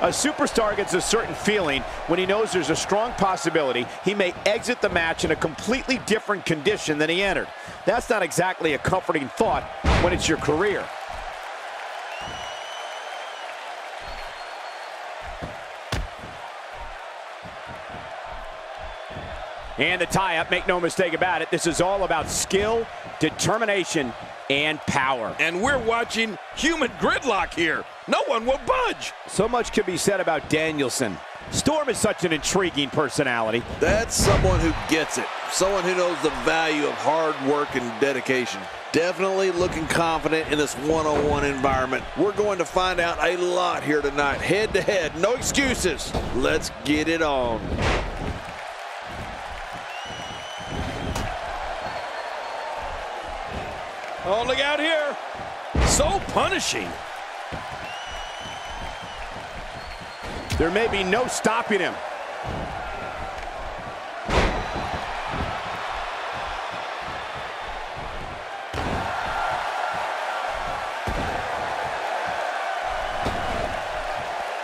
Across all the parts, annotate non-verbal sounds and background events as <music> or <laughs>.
A superstar gets a certain feeling when he knows there's a strong possibility he may exit the match in a completely different condition than he entered. That's not exactly a comforting thought when it's your career. And the tie-up, make no mistake about it, this is all about skill, determination, and power. And we're watching human gridlock here. No one will budge. So much could be said about Danielson. Storm is such an intriguing personality. That's someone who gets it. Someone who knows the value of hard work and dedication. Definitely looking confident in this one-on-one environment. We're going to find out a lot here tonight. Head to head, no excuses. Let's get it on. Oh, look out here. So punishing. There may be no stopping him.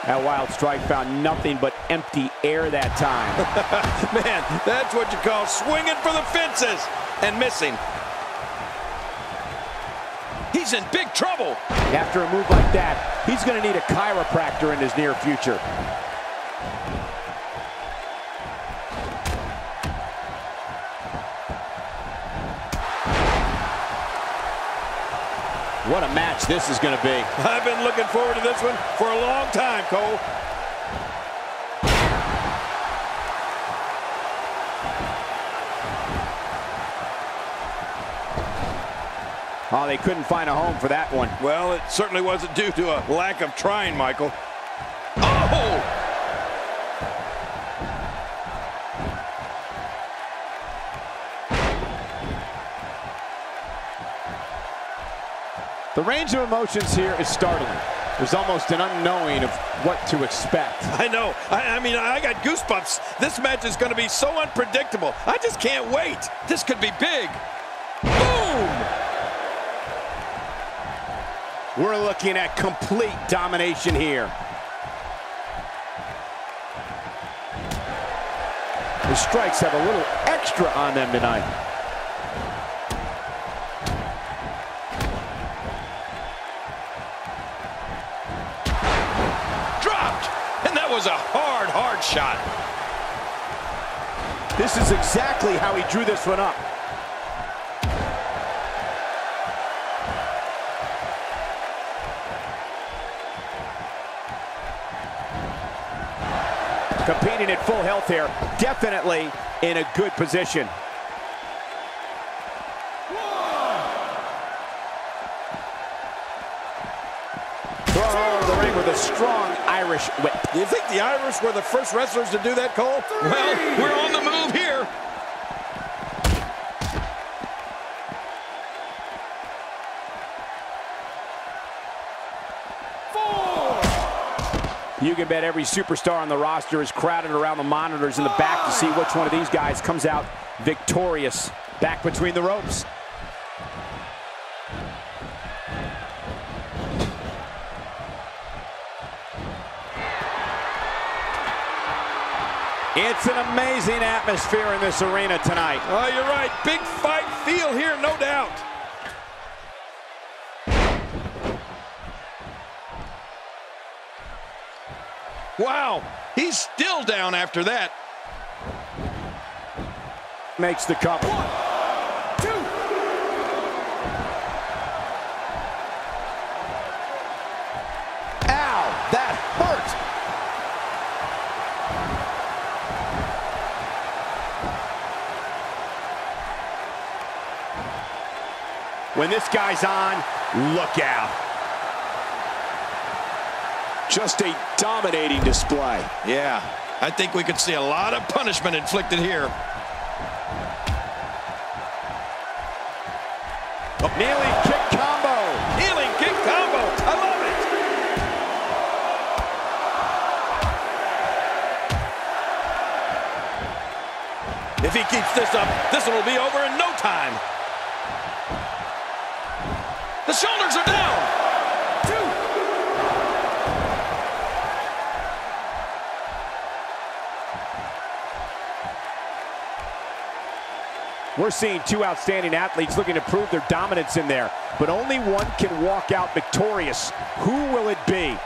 That wild strike found nothing but empty air that time. <laughs> Man, that's what you call swinging for the fences and missing. He's in big trouble. After a move like that, he's going to need a chiropractor in his near future. What a match this is going to be. I've been looking forward to this one for a long time, Cole. Oh, they couldn't find a home for that one. Well, it certainly wasn't due to a lack of trying, Michael. Oh! The range of emotions here is startling. There's almost an unknowing of what to expect. <laughs> I know. I, I, mean, I got goosebumps. This match is going to be so unpredictable. I just can't wait. This could be big. We're looking at complete domination here. The strikes have a little extra on them tonight. Dropped! And that was a hard, hard shot. This is exactly how he drew this one up. Competing at full health here, definitely in a good position. with a strong Irish whip. Do you think the Irish were the first wrestlers to do that, Cole? Three. Well, we're on the move here. You can bet every superstar on the roster is crowded around the monitors in the back to see which one of these guys comes out victorious. Back between the ropes. It's an amazing atmosphere in this arena tonight. Oh, you're right. Big fight feel here, no doubt. Wow, he's still down after that. Makes the cover. One, two. Ow, that hurt. When this guy's on, look out. Just a dominating display. Yeah, I think we could see a lot of punishment inflicted here. Oh, kneeling kick combo. Kneeling kick combo. I love it. If he keeps this up, this one will be over in no time. The shoulders are down. We're seeing two outstanding athletes looking to prove their dominance in there, but only one can walk out victorious. Who will it be?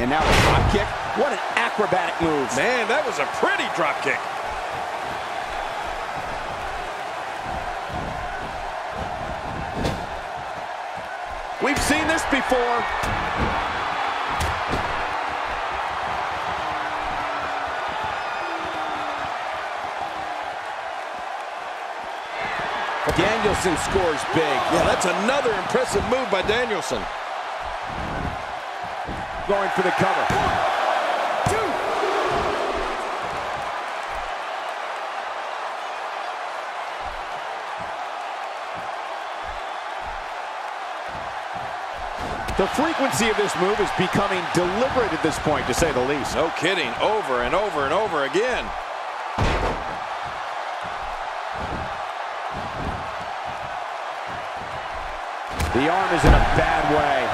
And now a drop kick. What an acrobatic move. Man, that was a pretty drop kick. We've seen this before. Danielson scores big. Yeah, that's another impressive move by Danielson. Going for the cover. The frequency of this move is becoming deliberate at this point, to say the least. No kidding. Over and over and over again. The arm is in a bad way.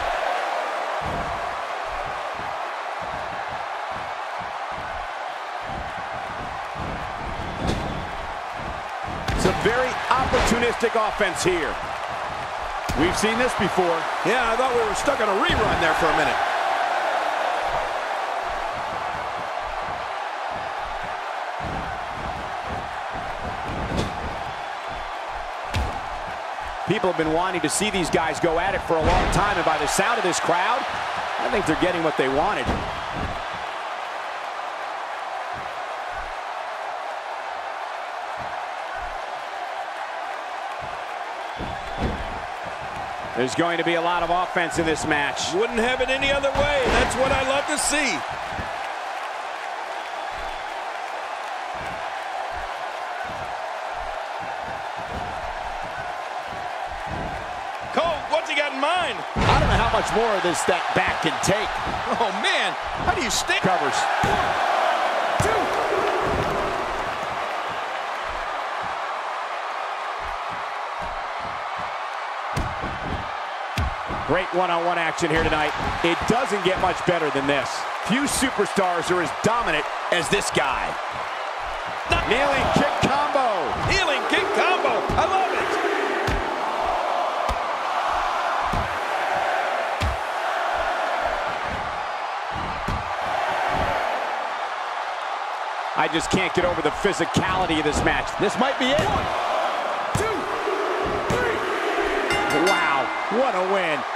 It's a very opportunistic offense here. We've seen this before. Yeah, I thought we were stuck on a rerun there for a minute. People have been wanting to see these guys go at it for a long time, and by the sound of this crowd, I think they're getting what they wanted. There's going to be a lot of offense in this match. Wouldn't have it any other way. That's what I love to see. He got in mind? I don't know how much more of this that back can take. Oh, man. How do you stick? Covers. Great one-on-one action here tonight. It doesn't get much better than this. Few superstars are as dominant as this guy. Kneeling kick I just can't get over the physicality of this match. This might be it. Wow, what a win.